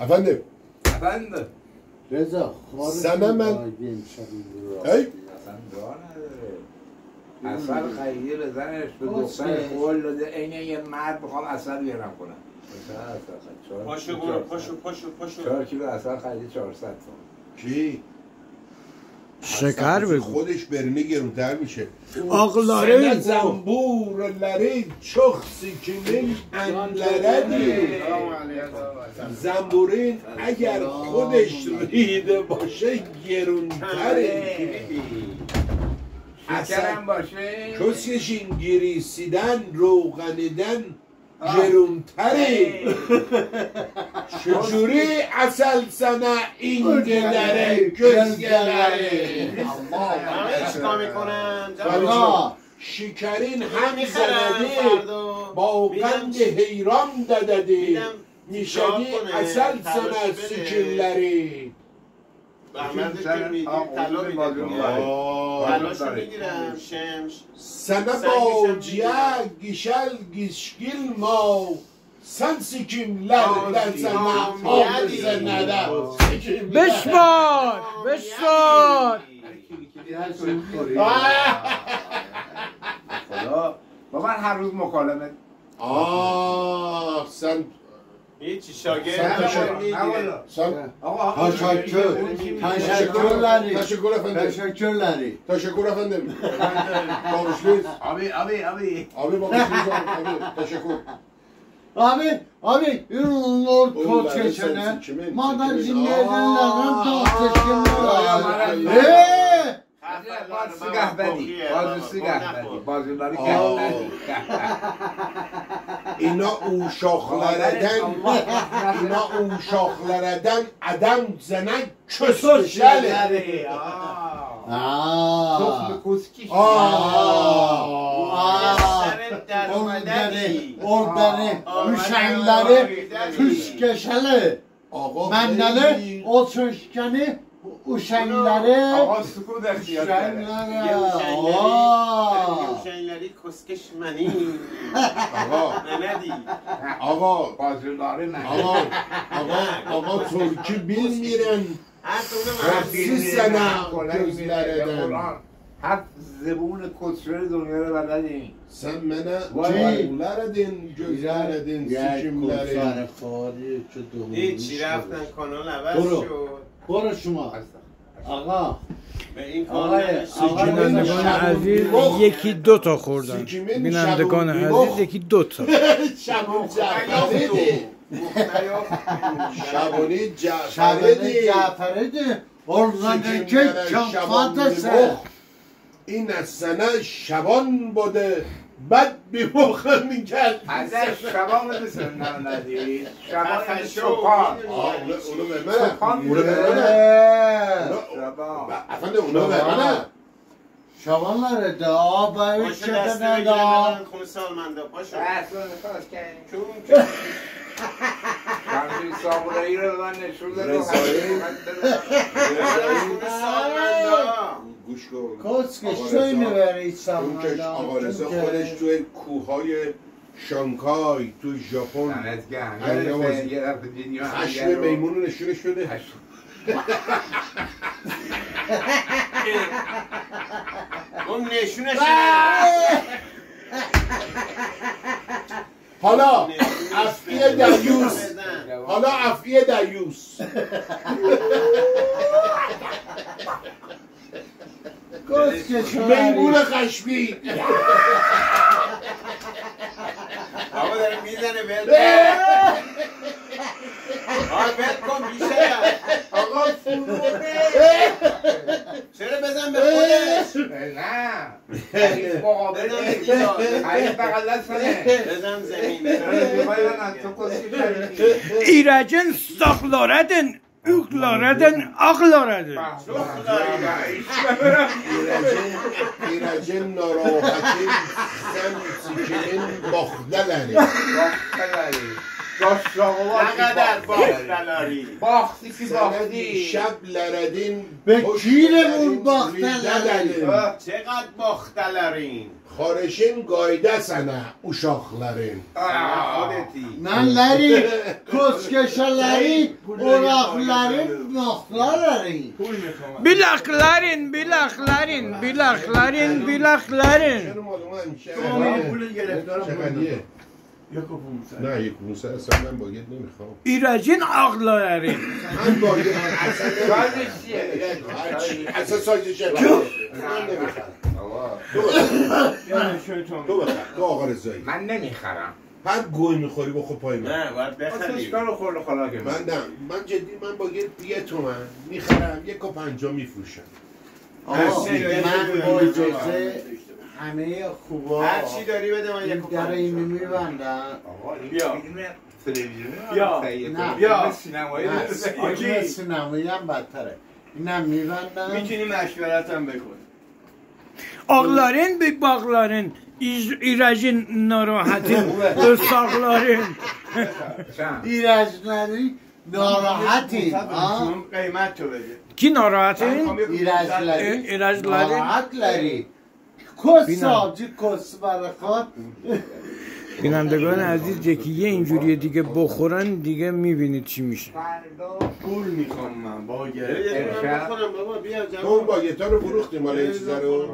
Efendim? Efendim? Reza, Sana ben- Hey. اصل خیلی بزنش به. دختر قول داده عین یه مرد بخوام اصل بیارم کنم پاشو برو پاشو پاشو پاشو چهار کیلو اصل خیلی 400 تومن کی؟ شکر بگو. خودش برنه گرونتر میشه. آقلاره Sana zamburları çok sikimin enleredi زنبورین اگر خودش ریده باشه گرونتره. شکرم باشه. کسکشین گریسیدن روغنیدن گرونتره. چجوری اصل سنه این گلره گزگلره همه چیکار می‌کنن آقا. شکرین هم زنده با قند حیران دددی. میدم می‌شدی اصل بده. سکلری بهمنده که میگیم طلا میده طلاشو می‌گیرم شمش. سنه سنگی با. جیه گیشل گیشگیل ما سن سکیم لر در سنه آب زنه بشمار بشمار. خدا. با من هر روز مکالمه آه سن هیچی شاگرد سن هم تشکر. می‌گیره سن آقا تشکر تشکرلری تشکر efendim تشکرلری Teşekkür efendim. Konuşluyuz. abi abi abi Abi konuşluyuz abi. Abi teşekkür. Abi, abi, ürün lord Oğlum, koç ben geçene. sen kimin- Madan kimin- cinlerden Aa. seçkin Aa. Eee! بازی گهبدی بازی گهبدی بازیلاری آه. گهبدی اینا uşaqlardan اینا uşaqlardan adam زنن kösöşəli. Aa. تخم کسکی Aa. Oradani, Orgeri, orgeri, uşenleri, püskeşeli, menneli, o çöşkeni, uşenleri, uşenleri, koskeşmeni, menedi. Ağa, bazıları ne? Ağa, ağa, ağa, türkü bilmiren, siz sana gözler eden. هر زبون کسر دنیا رو Vay çaylar edin, gözler edin, sikimleri. هیچی رفتن؟ کانال عوض. شد. برو شما. آقا. بینندگان عزیز یکی دو تا خوردن. بینندگان عزیز یکی دو تا. شبانه Oradan Sikimlere که bir bok. این از سنه شبان بوده بد بی موقع می‌کرد ازش شبان مثل نه ندید شبان خفه یعنی شو. چوپان آه اونو اونو به اونو به بوده. منه شبان افنده اونو به منه Şabanlar da ne بگیره da سابونایی که آقا رضا خودش توی کوههای شانگهای تو ژاپن. دیدیم خشم. میمون رو نشونش بده. خشم. اون نشونش حالا افعی دیوس حالا افعی دیوس Koç که میمون خشمی. آقا داره می‌زنه کن آقا ول کن بیشه آقا چرا بزن به خودش؟ نه. مقابل دستانه بزن زمین ایرجن ساقلاردن اوکلاردن اقلاردن Girəcək, girəcək narahatin, sən sikinin boxdə vəri. Boxdə vəri. نقدر باخت دلاری باختی که باختی. شب لردین به بریده لردین. دلین. چقدر باخت دلارین خارشین sana uşakların. خودتی. من لری کسکشلری اوراقلری ناخلاری Bilakların, bilakların, bilakların, bilakların. چرا معلومه همیشه پول چقدریه؟ نه یک پونسه اصلا من باید نمی‌خوام. İracın ağları. من باید اصلا نمی‌خوام اصلا سایز من نمی‌خرم تو بخر تو بخر. تو آقا رضایی. من نمی‌خرم. هر گوی می‌خوری بخور پای من. نه باید بخری. رو خورد من؟ نه من جدی من باید یه تومن می‌خرم یک و پنجا میفروشم. من با اجازه همه خوبا هر چی داری بده من یک این در اینو میبندم آقا این بیا. فیلم تلویزیونی بیا. نه. بیا. سینمایی فیلم سینمایی هم بدتره اینم میبندم می‌تونی مشورتم بکن Ağların bir bağların. İz- İracın narahatın, ıslakların. چند ایرجنری ناراحتی؟ قیمت تو بده Ki narahatın? ایرجلری İracların. ناراحت لری کس آبجی کس برخواد بینندگان عزیز یکی یه اینجوری دیگه بخورن دیگه می‌بینید چی میشه. پول می‌خوام من با امشب. بخورم بابا بیا تو ها رو فروختی مال این چیزا رو.